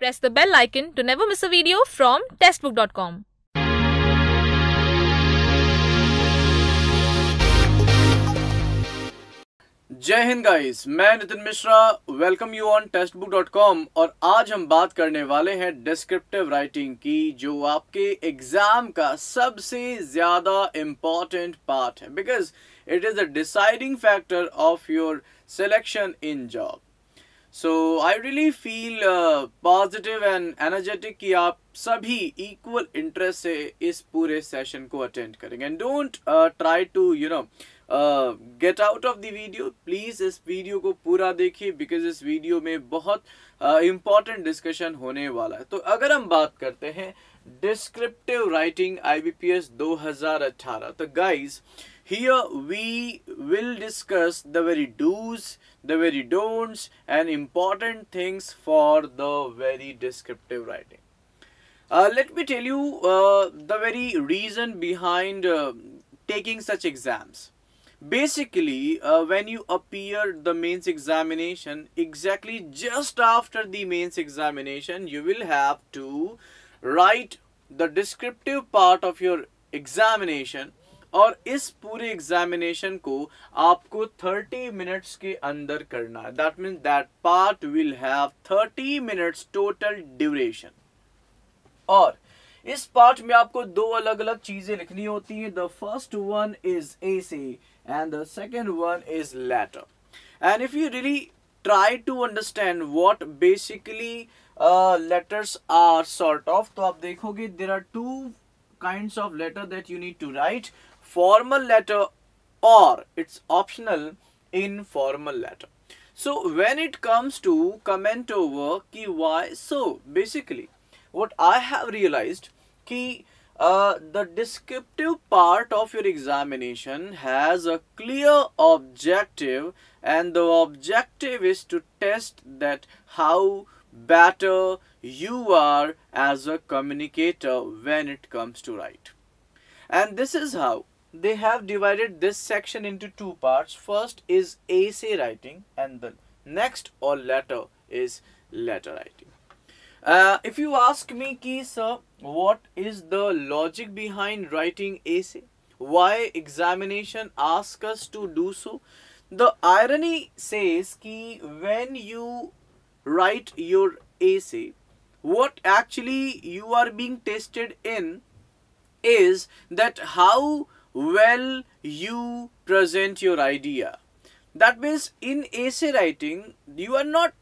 Press the bell icon to never miss a video from testbook.com. Jai Hind guys मैं Nitin Mishra welcome you on टेस्टबुक.com और आज हम बात करने वाले हैं डिस्क्रिप्टिव राइटिंग की, जो आपके एग्ज़ाम का सबसे ज़्यादा इम्पोर्टेंट पार्ट है because it is the deciding factor of your selection in job so I really feel positive and energetic कि आप सभी इक्वल इंटरेस्ट से इस पूरे सेशन को अटेंड करेंगे। And don't try to you know get out of the video please इस video को पूरा देखिए बिकॉज़ इस वीडियो में बहुत इंपॉर्टेंट uh, डिस्कशन होने वाला है। तो अगर हम बात करते हैं descriptive writing I B P S दो हज़ार अट्ठारह तो guys here we will discuss the very do's the very don'ts and important things for the very descriptive writing. Uh, let me tell you uh, the very reason behind uh, taking such exams. Basically uh, when you appear the mains examination exactly just after the mains examination you will have to write the descriptive part of your examination और इस पूरे examination को आपको 30 minutes के अंदर करना है। That mean that part will have 30 minutes total duration और इस पार्ट में आपको दो अलग अलग चीज़ें लिखनी होती हैं। The first one is essay and the second one is letter and if you really try to understand what basically letters are sort of तो आप देखोगे there are two kind of letter that you need to write formal letter or it's optional informal letter. So when it comes to comment over ki why so basically what I have realized ki uh, the descriptive part of your examination has a clear objective and the objective is to test that how better you are as a communicator when it comes to write. And this is how they have divided this section into two parts first is essay writing and the next or letter is letter writing uh, if you ask me, ki, sir, what is the logic behind writing essay? Why examination asks us to do so? The irony says ki when you write your essay, what actually you are being tested in is that how well you present your idea. That means in essay writing, you are not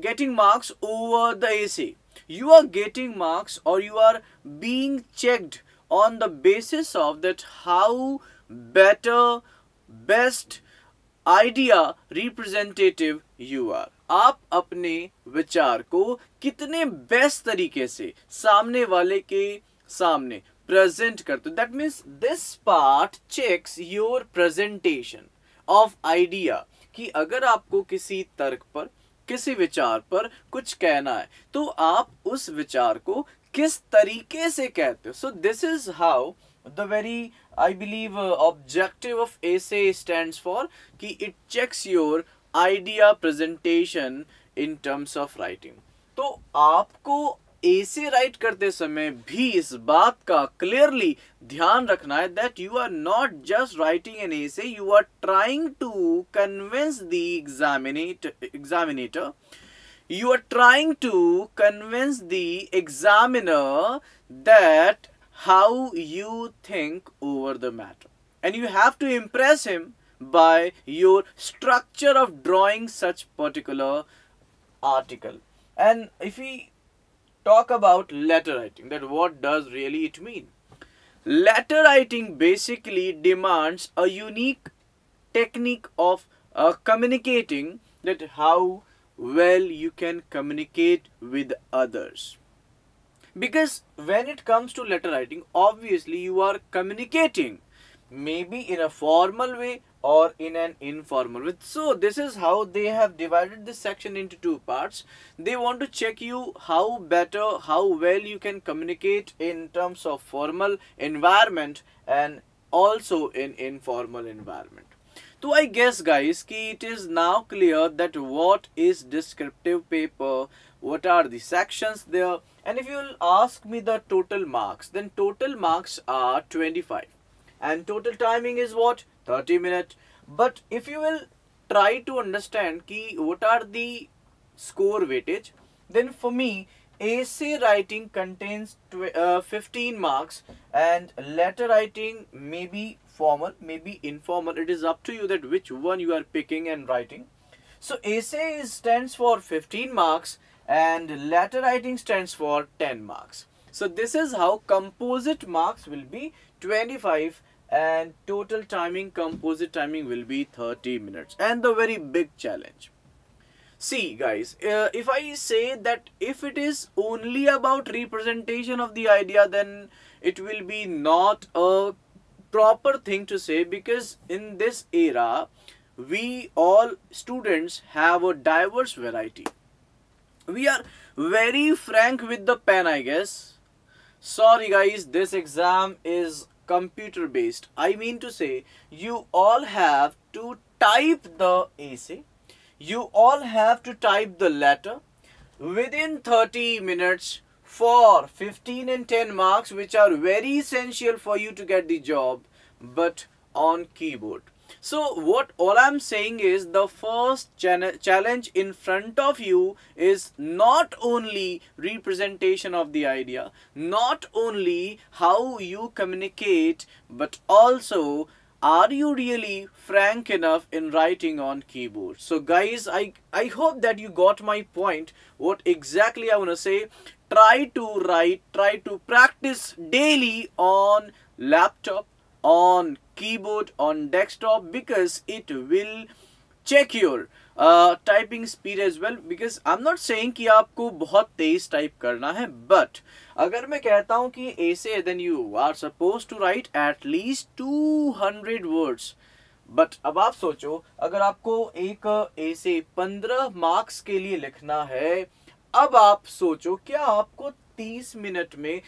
getting marks over the essay. You are getting marks or you are being checked on the basis of that how better, best idea representative you are. आप अपने विचार को कितने best तरीके से सामने वाले के सामने प्रेजेंट करते हो that means this part checks your presentation of idea कि अगर आपको किसी तर्क पर किसी विचार पर कुछ कहना है तो आप उस विचार को किस तरीके से कहते हो so this is how the very I believe objective of essay stand for कि it checks your idea presentation in terms of writing तो आपको ऐसे राइट करते समय भी इस बात का क्लियरली ध्यान रखना है that you are not just writing an essay you are trying to convince the examinator examinator you are trying to convince the examiner that how you think over the matter and you have to impress him by your structure of drawing such particular article and if you talk about letter writing that what does really it mean? Letter writing basically demands a unique technique of uh, communicating that how well you can communicate with others. Because when it comes to letter writing obviously you are communicating. Maybe in a formal way or in an informal way. So this is how they have divided this section into two parts. They want to check you how better, how well you can communicate in terms of formal environment and also in informal environment. So I guess guys कि it is now clear that what is descriptive paper, what are the sections there and if you will ask me the total marks then total marks are 25 and total timing is what? 30 minutes. But if you will try to understand key what are the score weightage then for me essay writing contains uh, 15 marks and letter writing may be formal may be informal. It is up to you that which one you are picking and writing. So essay stands for 15 marks and letter writing stands for 10 marks. So this is how composite marks will be 25 and total timing composite timing will be 30 minutes. And the very big challenge. See guys uh, if i say that if it is only about representation of the idea then it will be not a proper thing to say because in this era we all students have a diverse variety. We are very frank with the pen i guess. Sorry guys this exam is computer based i mean to say you all have to type the essay you all have to type the letter within 30 minutes for 15 and 10 marks which are very essential for you to get the job but on keyboard so what all I'm saying is the first challenge in front of you is not only representation of the idea, not only how you communicate, but also are you really frank enough in writing on keyboard? So guys i i hope that you got my point. What exactly i want to say try to write try to practice daily on laptop on keyboard on desktop because it will check your typing speed as well because I am not कि आपको बहुत तेज type करना है but अगर मैं कहता हूँ कि essay then you are suppose to write at least two hundred words but अब आप सोचो, अगर आपको एक ऐसे पंद्रह मार्क्स के लिए लिखना है, अब आप सोचो, क्या आपको तीस मिनट में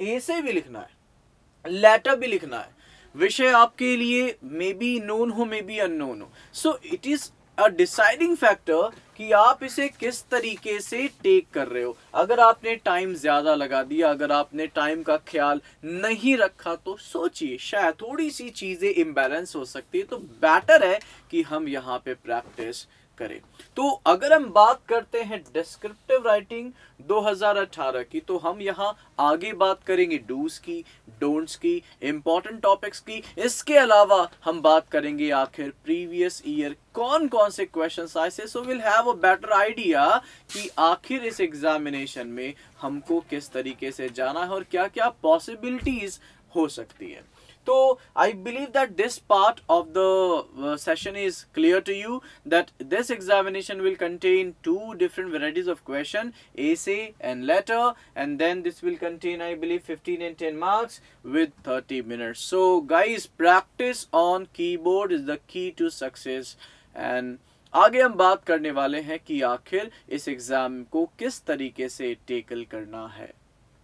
ऐसे भी लिखना है लेटर भी लिखना है विषय आपके लिए मे बी नोन हो मे बी अननोन हो। So it is a deciding factor कि आप इसे किस तरीके से टेक कर रहे हो। अगर आपने टाइम ज़्यादा लगा दिया, अगर आपने टाइम का ख्याल नहीं रखा तो सोचिए, शायद थोड़ी सी चीज़ें इम्बेलेंस हो सकती है। तो बेटर है कि हम यहाँ पे प्रैक्टिस करें। तो अगर हम बात करते हैं डिस्क्रिप्टिव राइटिंग 2018 की तो हम यहाँ आगे बात करेंगे डूज की डोंट्स की इंपॉर्टेंट टॉपिक्स की। इसके अलावा हम बात करेंगे आखिर प्रीवियस ईयर कौन कौन से क्वेश्चन आए से so will have a better idea कि आखिर इस एग्जामिनेशन में हमको किस तरीके से जाना है और क्या क्या पॉसिबिलिटीज हो सकती है। तो I believe that this part of the session is clear to you that this examination will contain two different varieties of question essay and letter and then this will contain I believe 15 and 10 marks with 30 minutes so guys practice on keyboard is the key to success and आगे हम बात करने वाले हैं कि आखिर इस exam को किस तरीके से टेकल करना है।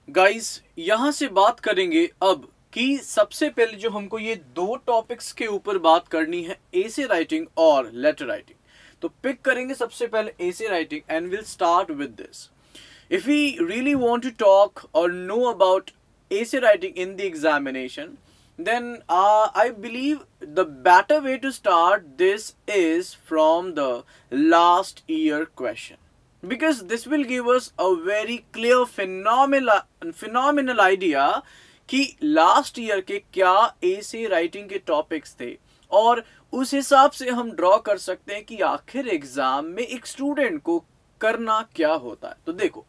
गाइस यहाँ से बात करेंगे अब कि सबसे पहले जो हमको ये दो टॉपिक्स के ऊपर बात करनी है एसे राइटिंग और लेटर राइटिंग तो पिक करेंगे सबसे पहले essay writing and will start with this if you really want to talk और know about essay writing in the examination then I believe the better way to start this is from the last year question because this will give us a very clear phenomenal phenomenal idea कि last year के क्या essay writing के topics थे? और उस हिसाब से हम ड्रॉ कर सकते हैं कि आखिर एग्ज़ाम में एक स्टूडेंट को करना क्या होता है? तो देखो,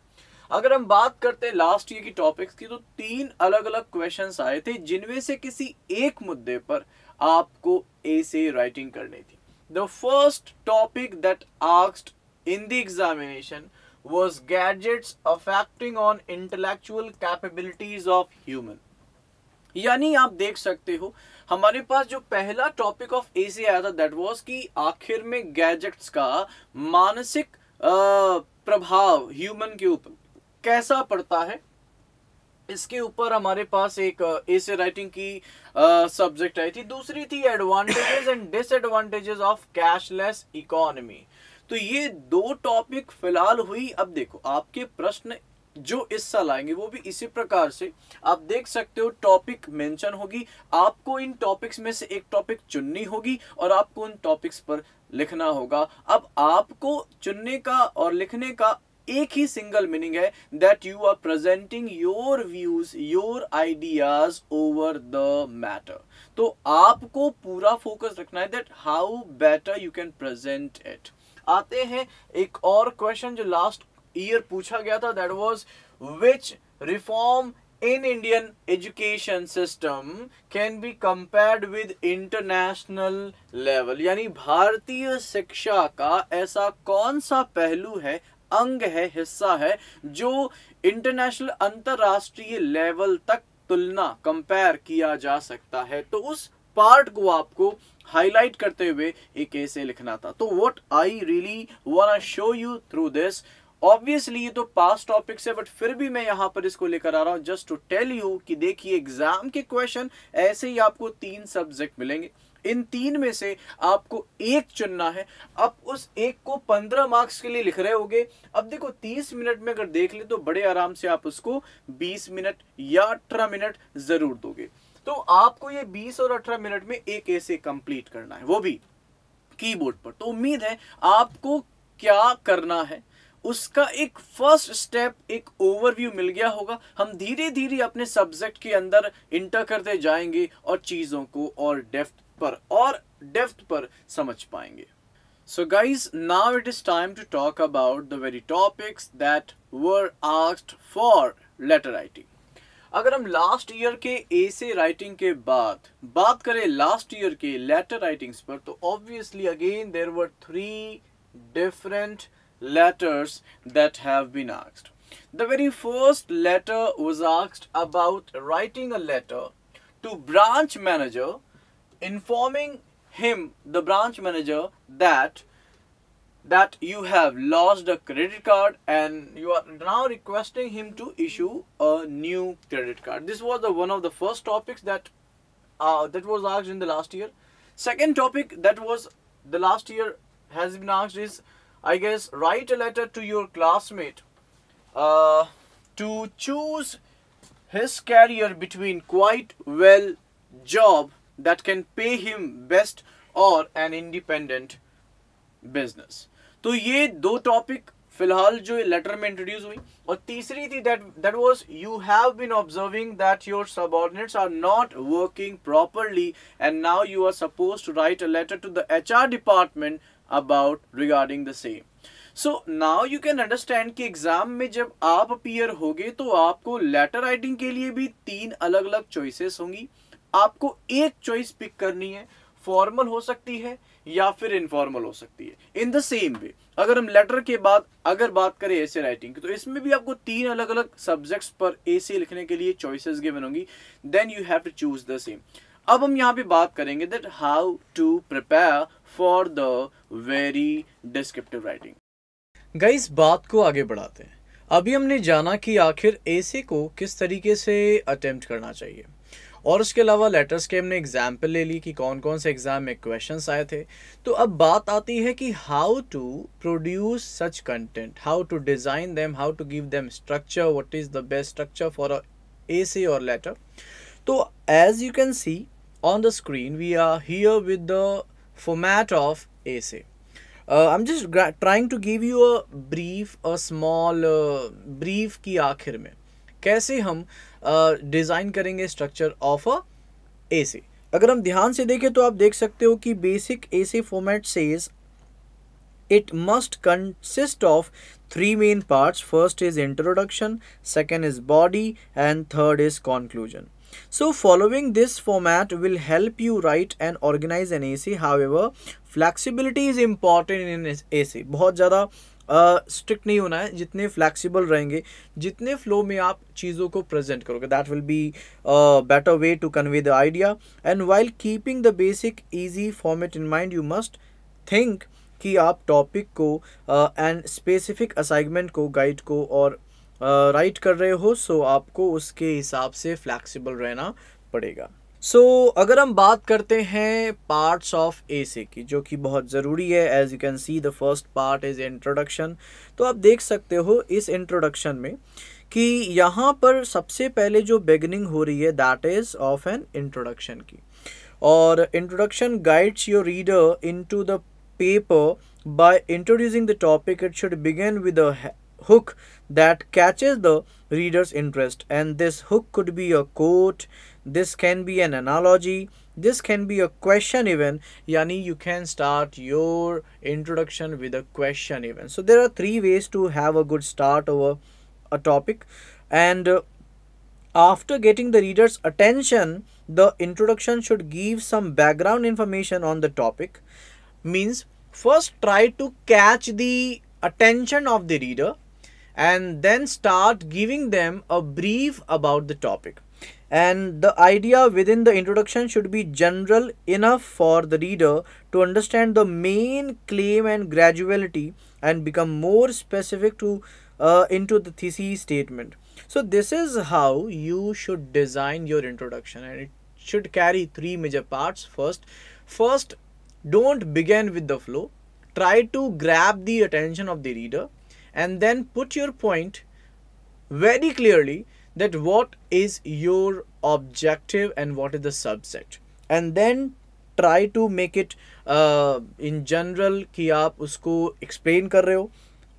अगर हम बात करते हैं लास्ट ईयर की टॉपिक्स की तो तीन अलग अलग क्वेश्चंस आए थे, जिनमें से किसी एक मुद्दे पर आपको ऐसे राइटिंग करनी थी। The first topic that asked in the examination was gadgets affecting on intellectual capabilities of human यानी आप देख सकते हो, हमारे पास जो पहला टॉपिक ऑफ़ एसी आया था दैट वाज कि आखिर में गैजेट्स का मानसिक प्रभाव ह्यूमन के ऊपर कैसा पड़ता है? इसके ऊपर हमारे पास एक एसे राइटिंग की सब्जेक्ट आई थी। दूसरी थी advantages and disadvantages of cashless economy तो ये दो टॉपिक फ़िलहाल हुई। अब देखो, आपके प्रश्न जो इस साल आएँगे, वो भी इसी प्रकार से। आप देख सकते हो टॉपिक मेंशन होगी। आपको इन टॉपिक्स में से एक टॉपिक चुननी होगी और आपको उन टॉपिक्स पर लिखना होगा। अब आपको चुनने का और लिखने का एक ही सिंगल मीनिंग है that you are presenting your views your ideas over the matter तो आपको पूरा फोकस रखना है that how better you can present it आते हैं एक और क्वेश्चन जो लास्ट ईयर पूछा गया था that was which reform in Indian education system can be compared with international level यानी भारतीय शिक्षा का ऐसा कौन सा पहलू है, अंग है, हिस्सा है, जो इंटरनेशनल अंतरराष्ट्रीय लेवल तक तुलना कंपेयर किया जा सकता है? तो उस पार्ट को आपको हाईलाइट करते हुए एक ऐसे लिखना था। तो what I really to show you through this obviously ये तो पास टॉपिक्स है बट फिर भी मैं यहाँ पर इसको लेकर आ रहा हूँ जस्ट टू टेल यू कि देखिए एग्ज़ाम के क्वेश्चन ऐसे ही आपको तीन सब्जेक्ट मिलेंगे। इन तीन में से आपको एक चुनना है। अब उस एक को पंद्रह मार्क्स के लिए लिख रहे होगे। अब देखो, तीस मिनट में अगर देख ले तो बड़े आराम से आप उसको बीस मिनट या अठारह मिनट ज़रूर दोगे। तो आपको ये बीस और अठारह मिनट में एक ऐसे कंप्लीट करना है, वो भी कीबोर्ड पर। तो उम्मीद है आपको क्या करना है। उसका एक फ़र्स्ट स्टेप एक ओवरव्यू मिल गया होगा। हम धीरे धीरे अपने सब्जेक्ट के अंदर इंटर करते जाएँगे और चीज़ों को और डेप्थ पर, और डेफ्थ पर समझ पाएँगे। So guys now it is time to talk about the very topics that were asked for letter writing अगर हम लास्ट ईयर के एसे राइटिंग के बाद बात करें लास्ट ईयर के लेटर राइटिंग्स पर तो obviously again there were three different letters that have been asked. The very first letter was asked about writing a letter to branch manager informing him the branch manager that that you have lost a credit card and you are now requesting him to issue a new credit card this was the one of the first topics that uh, that was asked in the last year second topic that was the last year has been asked is i guess write a letter to your classmate uh, to choose his career between quite well job that can pay him best और an independent business तो ये दो topic फिलहाल जो letter में introduce हुई और तीसरी थी that that was you have been observing that your subordinates are not working properly and now you are suppose to write a letter to the HR department about regarding the same so now you can understand कि exam में जब आप appear होगे तो आपको letter writing के लिए भी तीन अलग अलग चॉइसेस होंगी। आपको एक चॉइस पिक करनी है फॉर्मल हो सकती है या फिर इनफॉर्मल हो सकती है। इन द सेम वे अगर हम लेटर के बाद, अगर बात करें ऐसे राइटिंग की तो इसमें भी आपको तीन अलग अलग सब्जेक्ट्स पर ऐसे लिखने के लिए चॉइसेस गिवन होंगी। Then you have to choose the same अब हम यहाँ पे बात करेंगे that how to prepare for the very descriptive writing guys बात को आगे बढ़ाते हैं। अभी हमने जाना कि आखिर ऐसे को किस तरीके से अटेम्प्ट करना चाहिए। और उसके अलावा लेटर्स के हमने एग्ज़ाम्पल ले ली कि कौन कौन से एग्ज़ाम में क्वेश्चंस आए थे। तो अब बात आती है कि how to produce such content how to design them how to give them structure what is the best structure for a essay और लेटर तो as you can see on the screen we are here with the format of essay I am just trying to give you a brief a small brief की आखिर में। कैसे हम design करेंगे structure of a AC अगर हम ध्यान से देखें तो आप देख सकते हो कि basic essay format says it must consist of three main parts. First is introduction, second is body, and third is conclusion. So following this format will help you write and organize an AC however flexibility is important in AC बहुत ज़्यादा strict uh, नहीं होना है। जितने flexible रहेंगे जितने flow में आप चीज़ों को प्रेजेंट करोगे that will be better way to convey the idea and while keeping the basic easy format in mind you must think कि आप टॉपिक को एंड स्पेसिफिक असाइनमेंट को गाइड को और राइट कर रहे हो सो आपको उसके हिसाब से फ्लैक्सीबल रहना पड़ेगा। सो so, अगर हम बात करते हैं पार्ट्स ऑफ़ एसे की जो कि बहुत ज़रूरी है as you can see the first part is introduction तो आप देख सकते हो इस इंट्रोडक्शन में कि यहाँ पर सबसे पहले जो बिगनिंग हो रही है that is of an introduction की। और introduction guides your reader into the paper by introducing the topic it should begin with hook that catches the reader's interest. And this hook could be a quote this can be an analogy this can be a question even. Yani you can start your introduction with a question even. So there are three ways to have a good start over a topic. And uh, after getting the reader's attention the introduction should give some background information on the topic. Means first try to catch the attention of the reader and then start giving them a brief about the topic and the idea within the introduction should be general enough for the reader to understand the main claim and graduality and become more specific to uh, into the thesis statement. So this is how you should design your introduction and it should carry three major parts. First, first don't begin with the flow. Try to grab the attention of the reader and then put your point very clearly that what is your objective and what is the subset and then try to make it uh, in general कि आप उसको explain कर रहे हो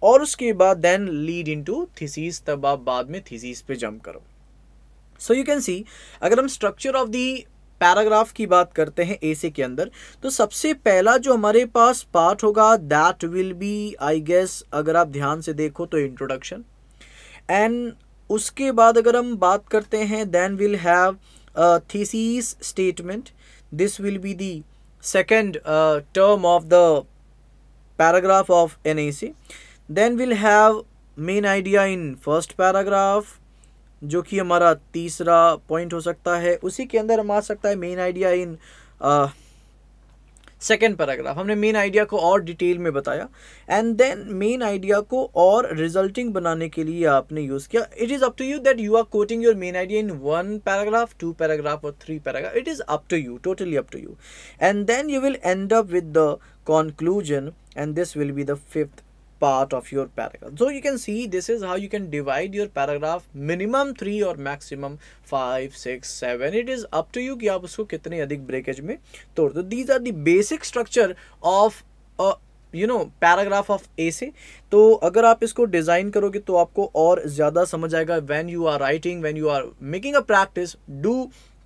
और उसके बाद then lead into thesis तब आप बाद में थीसिस पे जंप करो सो यू कैन सी अगर हम स्ट्रक्चर ऑफ़ दी पैराग्राफ की बात करते हैं एसे के अंदर। तो सबसे पहला जो हमारे पास पार्ट होगा that will be I guess अगर आप ध्यान से देखो तो इंट्रोडक्शन एंड उसके बाद अगर हम बात करते हैं then will have thesis statement this will be the second term of the paragraph of an essay then will have main idea in first paragraph जो कि हमारा तीसरा पॉइंट हो सकता है। उसी के अंदर हम आ सकता है main idea in second paragraph हमने मेन आइडिया को और डिटेल में बताया। एंड देन मेन आइडिया को और रिजल्टिंग बनाने के लिए आपने यूज़ किया। It is up to you that you are quoting your main idea in one paragraph two paragraph और three paragraph it is up to you totally up to you and then you will end up with the conclusion, and this will be the fifth part of your paragraph so you can see this is how you can divide your paragraph minimum three or maximum five six seven it is up to you कि आप उसको कितने अधिक breakage में तोड़ दो are the basic structure of a you know paragraph of essay तो अगर आप इसको डिज़ाइन करोगे तो आपको और ज़्यादा समझ आएगा when you are writing when you are making a practice do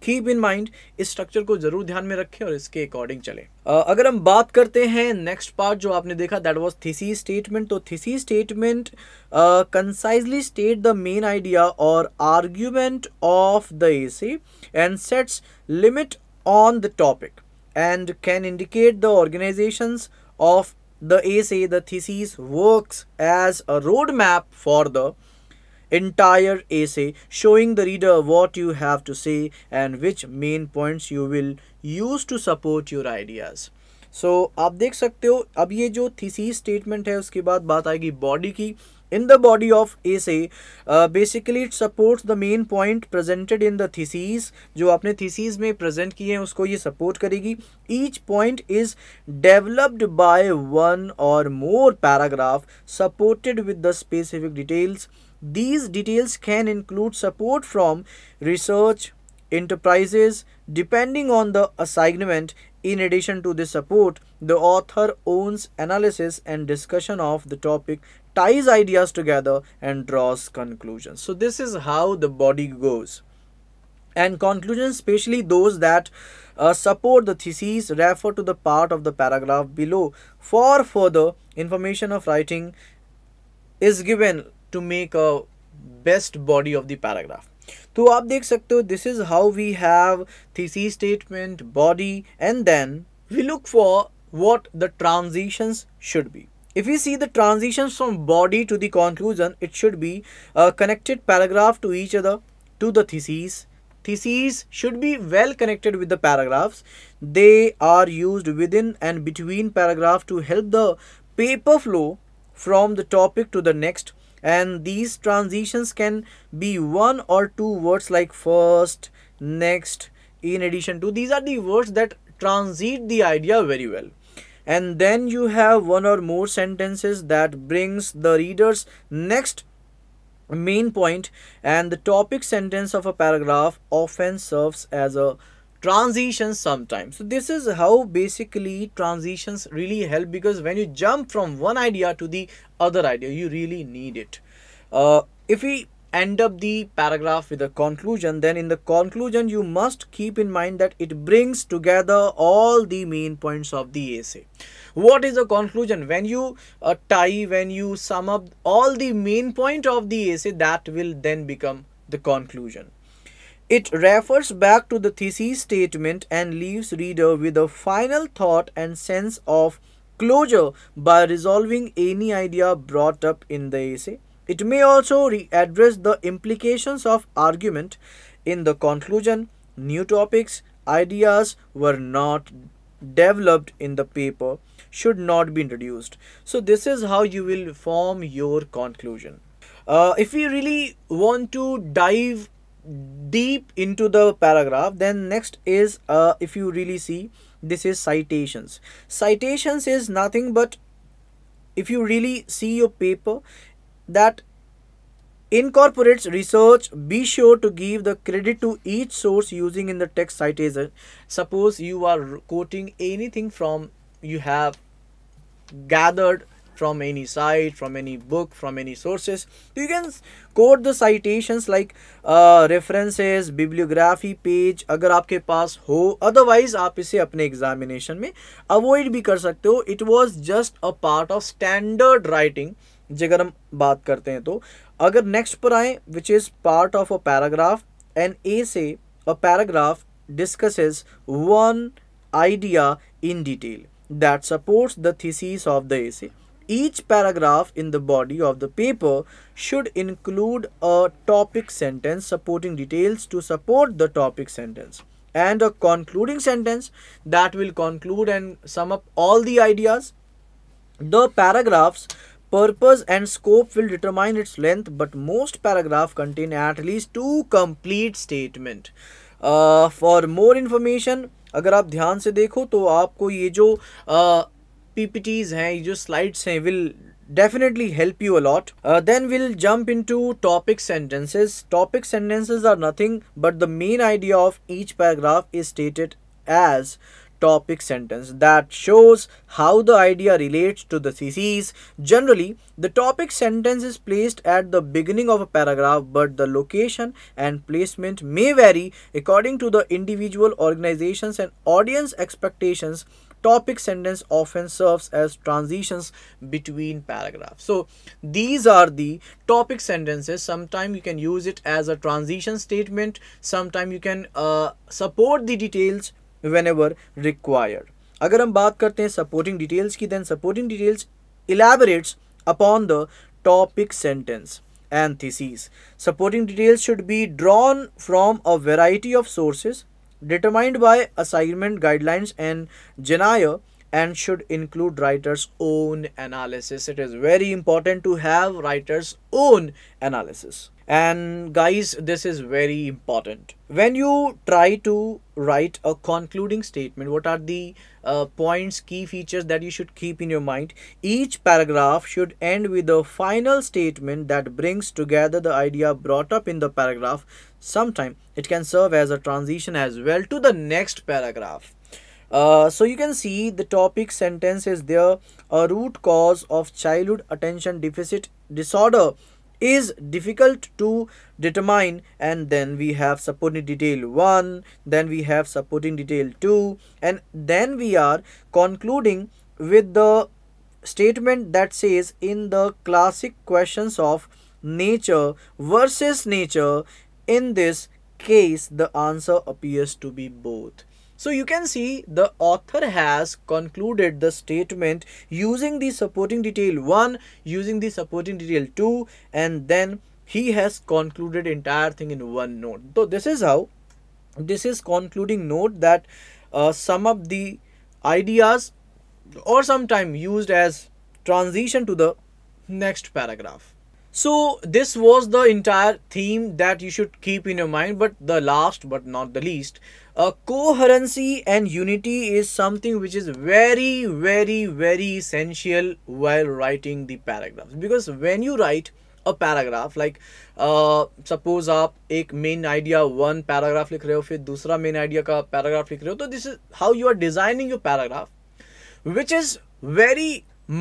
keep in mind इस स्ट्रक्चर को ज़रूर ध्यान में रखें और इसके अकॉर्डिंग चले। uh, अगर हम बात करते हैं नेक्स्ट पार्ट जो आपने देखा दैट वाज थीसी स्टेटमेंट तो thesis statement concisely state the main idea और argument of the essay and sets limit on the topic and can indicate the organizations of the essay the thesis works as a roadmap for the entire essay showing the reader what you have to say and which main points you will use to support your ideas so so, आप देख सकते हो अब ये जो thesis statement है उसके बाद बात आएगी बॉडी की in the body of essay uh, basically it supports the main point presented in the thesis जो आपने thesis में present किए हैं उसको ये support करेगी each point is developed by one or more paragraph supported with the specific details these details can include support from research enterprises depending on the assignment. In addition to this support the author owns analysis and discussion of the topic ties ideas together and draws conclusions. So this is how the body goes. And conclusions especially those that uh, support the thesis refer to the part of the paragraph below. For further information of writing is given to make a best body of the paragraph तो आप देख सकते हो this is how we have thesis statement body and then we look for what the transitions should be. If we see the transitions from body to the conclusion, it should be a connected paragraph to each other, to the theses. Theses should be well connected with the paragraphs. They are used within and between paragraph to help the paper flow from the topic to the next and these transitions can be one or two words like first next in addition to. These are the words that transit the idea very well. And then you have one or more sentences that brings the readers next main point. And the topic sentence of a paragraph often serves as a transition sometimes. So this is how basically transitions really help because when you jump from one idea to the other idea you really need it. Uh, if we end up the paragraph with a conclusion then in the conclusion you must keep in mind that it brings together all the main points of the essay what is the conclusion? When you uh, tie when you sum up all the main point of the essay that will then become the conclusion it refers back to the thesis statement and leaves reader with a final thought and sense of closure by resolving any idea brought up in the essay it may also address the implications of argument in the conclusion. New topics, ideas were not developed in the paper should not be introduced. So this is how you will form your conclusion. Uh, if we really want to dive deep into the paragraph then next is uh, if you really see this is citations. Citations is nothing but if you really see your paper that incorporates research be sure to give the credit to each source using in the text citation. Suppose you are quoting anything from you have gathered from any site from any book from any sources you can quote the citations like uh, references bibliography page अगर आपके पास हो otherwise आप इसे अपने examination में avoid भी कर सकते हो it was just a part of standard writing अगर हम बात करते हैं तो अगर नेक्स्ट पर आए which is part of a paragraph an essay a paragraph discusses one idea in detail that supports the thesis of the essay. Each paragraph in the body of the paper should include a topic sentence supporting details to support the topic sentence and a concluding sentence that will conclude and sum up all the ideas. The paragraphs purpose and scope will determine its length but most paragraph contain at least two complete statement uh, for more information अगर आप ध्यान से देखो तो आपको ये जो PPTs uh, हैं ये जो स्लाइड्स हैं will definitely help you a lot. Uh, then we'll jump into topic sentences. Topic sentences are nothing but the main idea of each paragraph is stated as topic sentence that shows how the idea relates to the thesis. Generally, the topic sentence is placed at the beginning of a paragraph, but the location and placement may vary according to the individual organizations and audience expectations topic sentence often serves as transitions between paragraphs so these are the topic sentences sometimes you can use it as a transition statement sometimes you can uh, support the details when ever required अगर हम बात करते हैं supporting details की then supporting details elaborates upon the topic sentence and theses. Supporting details should be drawn from a variety of sources determined by assignment guidelines and genre and should include writer's own analysis. It is very important to have writer's own analysis. And guys this is very important. When you try to write a concluding statement what are the uh, points key features that you should keep in your mind? Each paragraph should end with a final statement that brings together the idea brought up in the paragraph sometime it can serve as a transition as well to the next paragraph. Uh, so you can see the topic sentence is there. A root cause of childhood attention deficit disorder is difficult to determine. And then we have supporting detail 1 then we have supporting detail 2 and then we are concluding with the statement that says in the classic questions of nature versus nature in this case the answer appears to be both so you can see the author has concluded the statement using the supporting detail 1, using the supporting detail 2 and then he has concluded entire thing in one note. So this is how this is concluding note that uh, sum up the ideas or sometime used as transition to the next paragraph. So this was the entire theme that you should keep in your mind. But the last but not the least, uh, coherency and unity is something which is very very very essential while writing the paragraphs because when you write a paragraph like uh, suppose आप एक main idea one paragraph लिख रहे हो फिर दूसरा main idea का paragraph लिख रहे हो तो this is how you are designing your paragraph which is very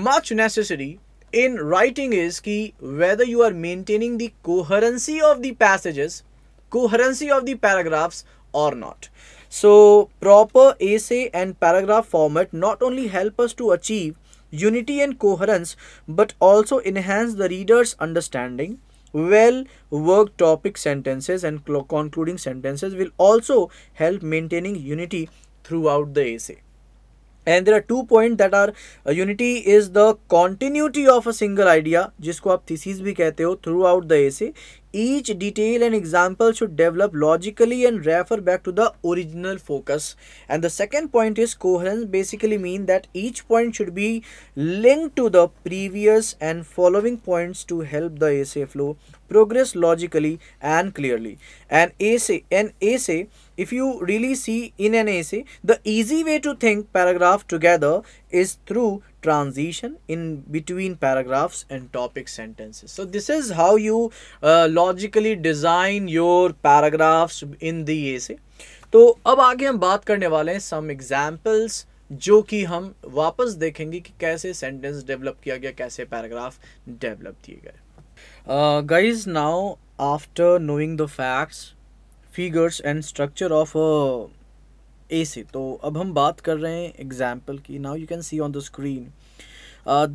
much necessary in writing is कि whether you are maintaining the coherency of the passages coherency of the paragraphs or not. So proper essay and paragraph format not only help us to achieve unity and coherence but also enhance the reader's understanding. Well worked topic sentences and concluding sentences will also help maintaining unity throughout the essay and there are two points that are uh, unity is the continuity of a single idea जिसको आप thesis भी कहते हो throughout the essay each detail and example should develop logically and refer back to the original focus and the second point is coherence basically mean that each point should be linked to the previous and following points to help the essay flow progress logically and clearly an essay an essay if you really see in an essay the easy way to think paragraph together is through transition in between paragraphs and topic sentences so this is how you uh, logically design your paragraphs in the essay तो अब आगे हम बात करने वाले हैं some examples जो कि हम वापस देखेंगे कि कैसे सेंटेंस डेवलप किया गया कैसे पैराग्राफ डेवलप किए गए guys now after knowing the facts figures and structure of essay. तो अब हम बात कर रहे हैं एग्ज़ाम्पल की। Now you can see on the screen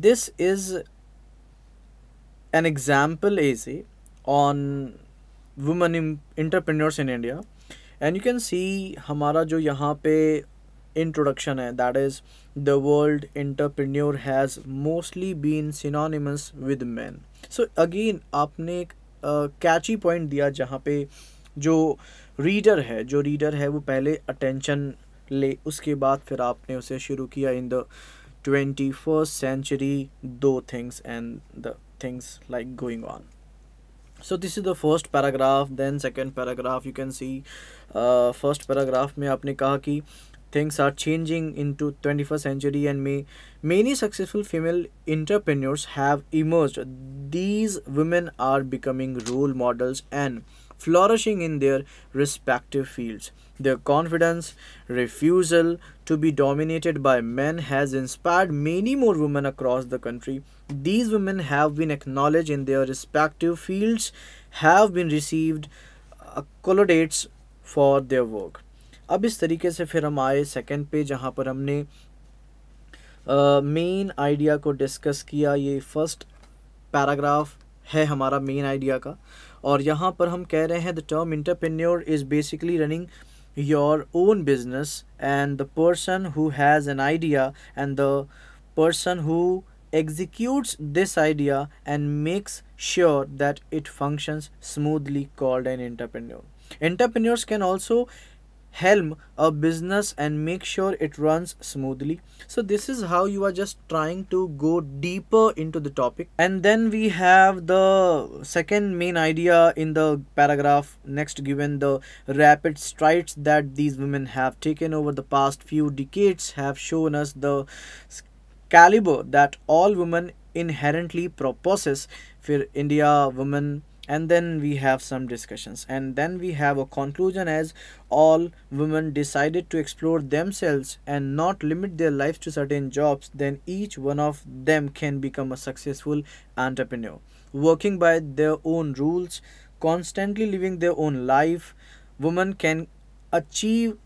this is an example essay on women entrepreneurs in India and you can see हमारा जो यहाँ पे इंट्रोडक्शन है। That is the word entrepreneur has mostly been synonymous with man so again आपने एक कैची uh, point दिया जहाँ पे जो रीडर है, जो रीडर है, वो पहले अटेंशन ले, उसके बाद फिर आपने उसे शुरू किया in the twenty first century two things and the things like going on so this is the first paragraph then second paragraph you can see first paragraph में आपने कहा कि things are changing in to twenty first century and may many successful female entrepreneurs have emerge these women are becoming role models and flourishing in their respective fields. Their confidence, refusal to be dominated by men has inspired many more women across the country. These women have been acknowledged in their respective fields, have been received accolades for their work. अब इस तरीके से फिर हम आए second पे जहाँ पर हमने मेन uh, आइडिया को डिस्कस किया ये फर्स्ट पैराग्राफ है हमारा मेन आइडिया का और यहाँ पर हम कह रहे हैं the term entrepreneur is basically running your own business and the person who has an idea and the person who executes this idea and makes sure that it functions smoothly called an entrepreneur entrepreneurs can also helm a business and make sure it runs smoothly. So this is how you are just trying to go deeper into the topic. And then we have the second main idea in the paragraph next given the rapid strides that these women have taken over the past few decades have shown us the caliber that all women inherently possess for india women and then we have some discussions. And then we have a conclusion as all women decided to explore themselves and not limit their lives to certain jobs then each one of them can become a successful entrepreneur. Working by their own rules constantly living their own life women can achieve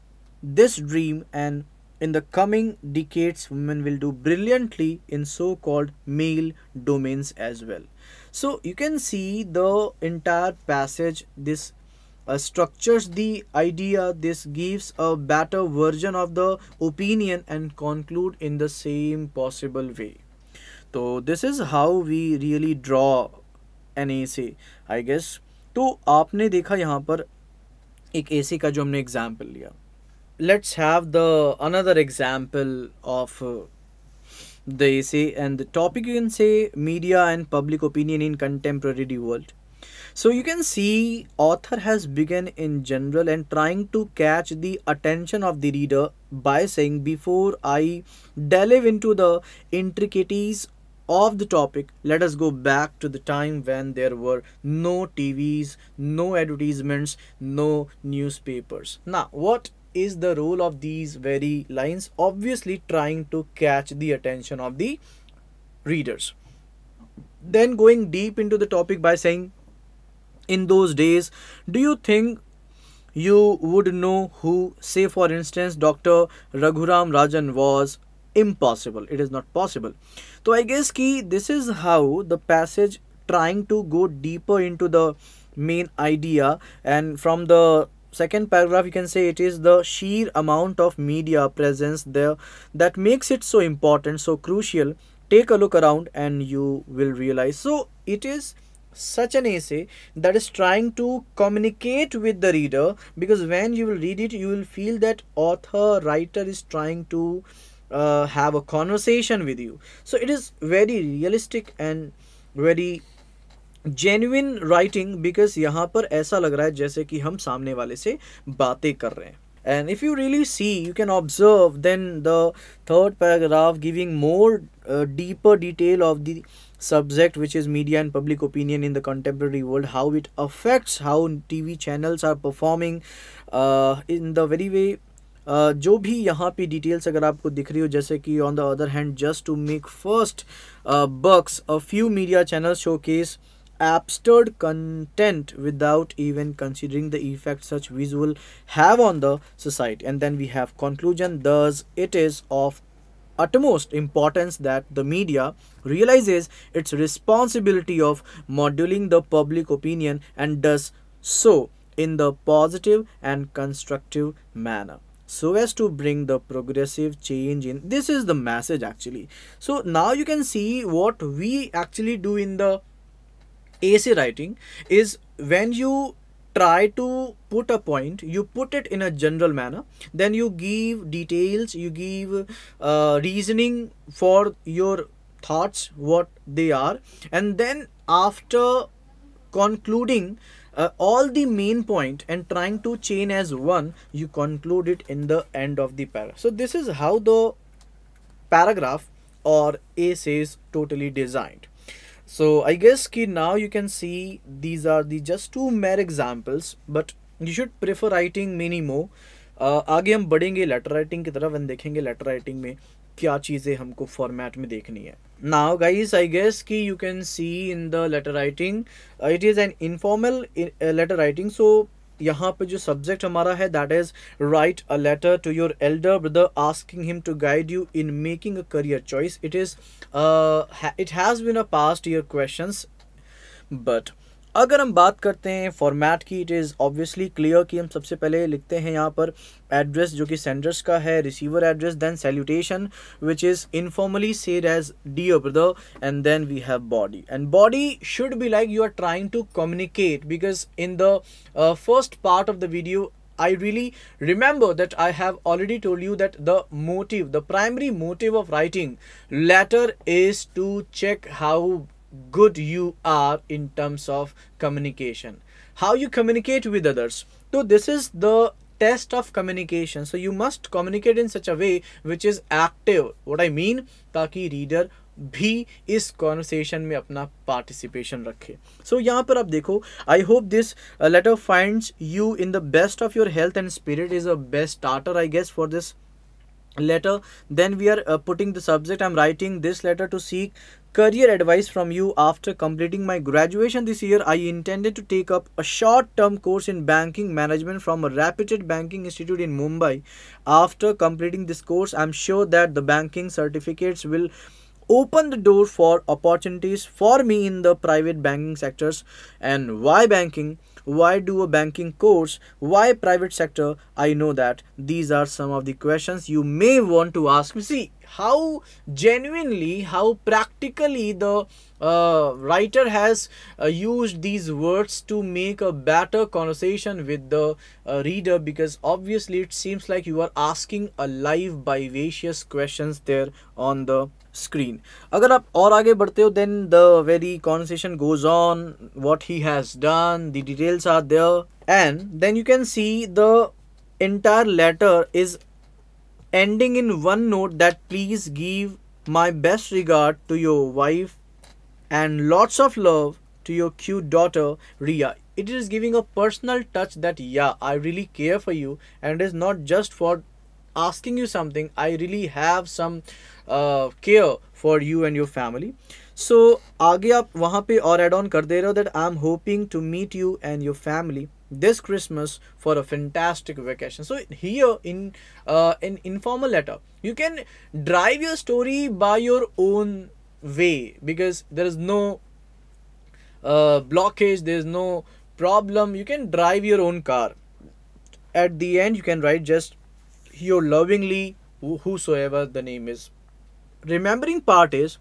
this dream and in the coming decades women will do brilliantly in so-called male domains as well so you can see the entire passage this uh, structures the idea this gives a better version of the opinion and conclude in the same possible way so this is how we really draw an essay i guess तो आपने देखा यहाँ पर एक AC का जो हमने example लिया let's have the another example of the essay and the topic you can say media and public opinion in contemporary world so you can see author has begun in general and trying to catch the attention of the reader by saying before I delve into the intricacies of the topic, let us go back to the time when there were no TVs, no advertisements, no newspapers. Now, what is the role of these very lines? Obviously, trying to catch the attention of the readers. Then going deep into the topic by saying in those days do you think you would know who say for instance dr raghuram rajan was impossible it is not possible so i guess key this is how the passage trying to go deeper into the main idea and from the second paragraph you can say it is the sheer amount of media presence there that makes it so important so crucial. Take a look around and you will realize. So it is such an essay that is trying to communicate with the reader because when you will read it you will feel that author writer is trying to uh, have a conversation with you. So it is very realistic and very genuine writing because यहाँ पर ऐसा लग रहा है जैसे कि हम सामने वाले से बातें कर रहे हैं। And if you really see you can observe then the third paragraph giving more deeper detail of the subject which is media and public opinion in the contemporary world how it affects how T V channels are performing in the very way जो भी यहाँ पे details अगर आपको दिख रही हो, जैसे कि on the other hand just to make first bucks a few media channel showcase absurd content without even considering the effect such visual have on the society. And then we have conclusion thus it is of utmost importance that the media realizes its responsibility of modeling the public opinion and does so in the positive and constructive manner so as to bring the progressive change in. This is the message actually. So now you can see what we actually do in the essay writing is when you try to put a point you put it in a general manner then you give details you give uh, reasoning for your thoughts what they are and then after concluding uh, all the main point and trying to chain as one you conclude it in the end of the paragraph so this is how the paragraph or essay is totally designed so i guess ki now you can see these are the just two mere examples but you should prefer writing many more. Uh, आगे हम बढ़ेंगे letter writing की तरफ़ and देखेंगे letter writing में क्या चीज़ें हमको फॉर्मेट में देखनी है। नाउ गाइस आई गेस कि you can see in the letter writing it is an informal letter writing so यहाँ पे जो सब्जेक्ट हमारा है that is write a letter to your elder brother asking him to guide you in making a career choice it is it has been a past year question but अगर हम बात करते हैं फॉर्मेट की it is obviously clear कि हम सबसे पहले लिखते हैं यहाँ पर एड्रेस जो कि सेंडर्स का है receiver address then salutation which is informally said as dear brother and then we have body and body should be like you are trying to communicate because in the first part of the video I really remember that I have already told you that the motive, the primary motive of writing letter is to check how good you are in terms of communication how you communicate with others so this is the test of communication so you must communicate in such a way which is active what i mean ताकि reader भी इस conversation में अपना participation रखे सो so, यहाँ पर आप देखो I hope this letter finds you in the best of your health and spirit is a best starter I guess for this letter then we are uh, putting the subject i'm writing this letter to seek career advice from you after completing my graduation this year. I intended to take up a short term course in banking management from a reputed banking institute in mumbai. After completing this course i'm sure that the banking certificates will open the door for opportunities for me in the private banking sectors. And why banking? Why do a banking course? Why private sector? I know that these are some of the questions you may want to ask. Me see how genuinely, how practically the uh, writer has uh, used these words to make a better conversation with the uh, reader because obviously it seems like you are asking a live vivacious questions there on the screen अगर आप और आगे बढ़ते हो then the very conversation goes on what he has done the details are there and then you can see the entire letter is ending in one note that please give my best regard to your wife and lots of love to your cute daughter Ria. It is giving a personal touch that yeah, I really care for you and it is not just for asking you something. I really have some uh, care for you and your family. So आगे आप वहाँ पे और add on कर दे रहे हो that I'm hoping to meet you and your family this Christmas for a fantastic vacation. So here in uh, in informal letter, you can drive your story by your own way because there is no uh, blockage, there is no problem. You can drive your own car. At the end, you can write just your lovingly whosoever the name is. Remembering part is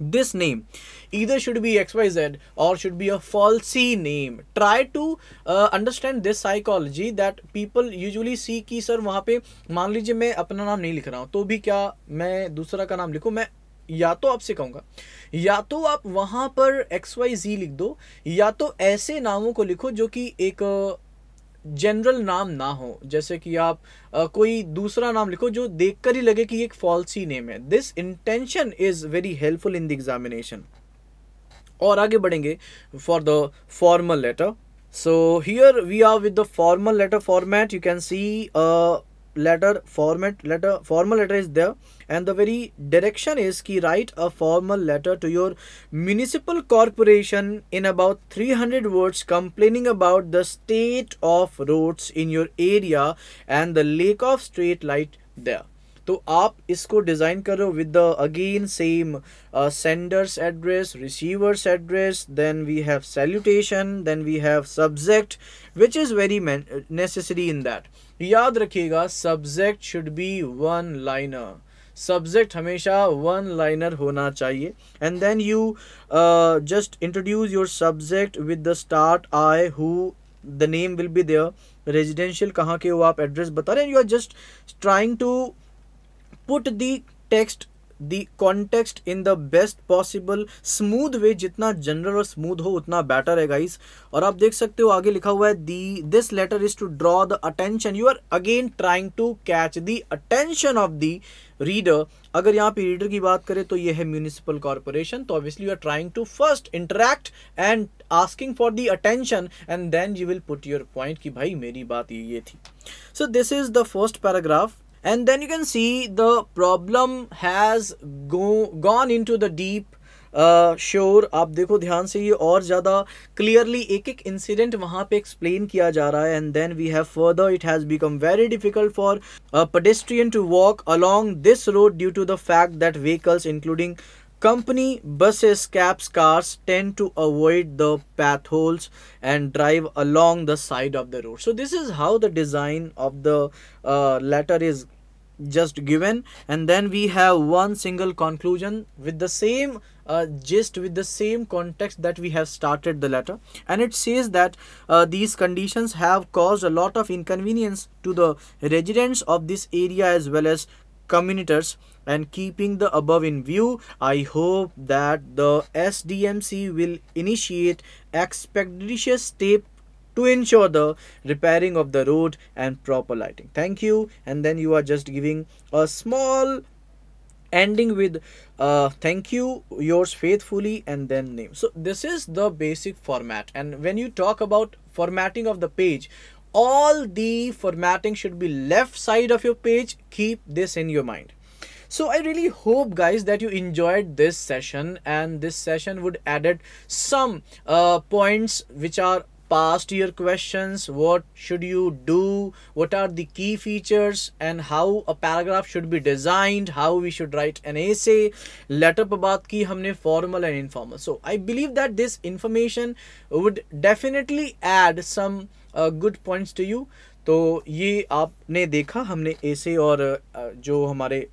this name either should be xyz or should be a falsy name. Try to uh, understand this psychology that people usually see कि sir वहाँ पे मान लीजिए मैं अपना नाम नहीं लिख रहा हूँ तो भी क्या मैं दूसरा का नाम लिखूँ? मैं या तो आपसे कहूँगा या तो आप वहाँ पर एक्स वाई जी लिख दो या तो ऐसे नामों को लिखो जो कि एक जनरल नाम ना हो। जैसे कि आप आ, कोई दूसरा नाम लिखो जो देखकर ही लगे कि एक फॉल्सी नेम है। This intention is very helpful in the examination और आगे बढ़ेंगे for the formal letter so here we are with the formal letter format you can see a letter format letter formal letter is the and the very direction is की write a formal letter to your municipal corporation in about three hundred words complaining about the state of roads in your area and the lack of street light there तो आप इसको design करो with the again same senders address receivers address then we have salutation then we have subject which is very necessary in that याद रखिएगा subject should be one liner subject हमेशा one liner होना चाहिए। And then you just introduce your subject with the start I who the name will be there residential कहाँ के हो आप address बता रहे हैं? You are just trying to put the text the context in the best possible smooth way जितना general और smooth हो, उतना बेटर है गाइस और आप देख सकते हो, आगे लिखा हुआ है the this letter is to draw the attention you are again trying to catch the attention of the reader अगर यहाँ पे रीडर की बात करें तो ये है म्यूनिसिपल कॉर्पोरेशन तो obviously you are trying to first interact and asking for the attention and then you will put your point कि भाई मेरी बात ये थी। So this is the first paragraph and then you can see the problem has go gone into the deep sure uh, आप देखो ध्यान से ये और ज़्यादा क्लियरली एक एक इंसिडेंट वहाँ पे एक्सप्लेन किया जा रहा है and then we have further it has become very difficult for pedestrian to walk along this road due to the fact that vehicles including Company buses, cabs, cars tend to avoid the path holes and drive along the side of the road. So this is how the design of the uh, letter is just given. And then we have one single conclusion with the same uh, gist with the same context that we have started the letter. And it says that uh, these conditions have caused a lot of inconvenience to the residents of this area as well as commuters and keeping the above in view i hope that the sdmc will initiate expeditious step to ensure the repairing of the road and proper lighting. Thank you. And then you are just giving a small ending with uh, thank you yours faithfully and then name. So this is the basic format. And when you talk about formatting of the page all the formatting should be left side of your page. Keep this in your mind so i really hope guys that you enjoyed this session and this session would added some uh, points which are past year questions what should you do what are the key features and how a paragraph should be designed how we should write an essay letter पे बात की हमने formal and informal so i believe that this information would definitely add some good points to you तो ये आपने देखा हमने ऐसे और जो हमारे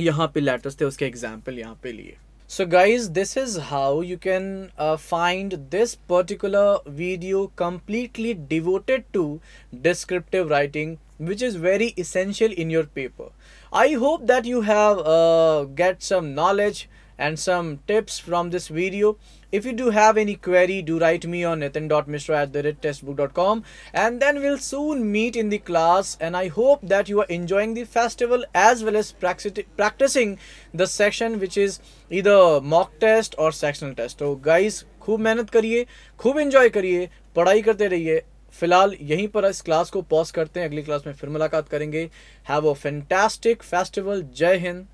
यहाँ पे लेटर्स थे, उसके एग्ज़ाम्पल यहाँ पे लिए। So guys this is how you can find this particular video completely devoted to descriptive writing which is very essential in your paper I hope that you have get some knowledge and some tips from this video. If you do have any query, do write me on nitin.mishra at the and then we'll soon meet in the class and I hope that you are enjoying the festival as well as practicing the section which is either mock test or sectional test. So guys, खूब मेहनत करिए खूब enjoy करिए पढ़ाई करते रहिए। फिलहाल यहीं पर इस क्लास को पॉज करते हैं। अगली क्लास में फिर मुलाकात करेंगे। हैव अ फैंटास्टिक फेस्टिवल जय हिंद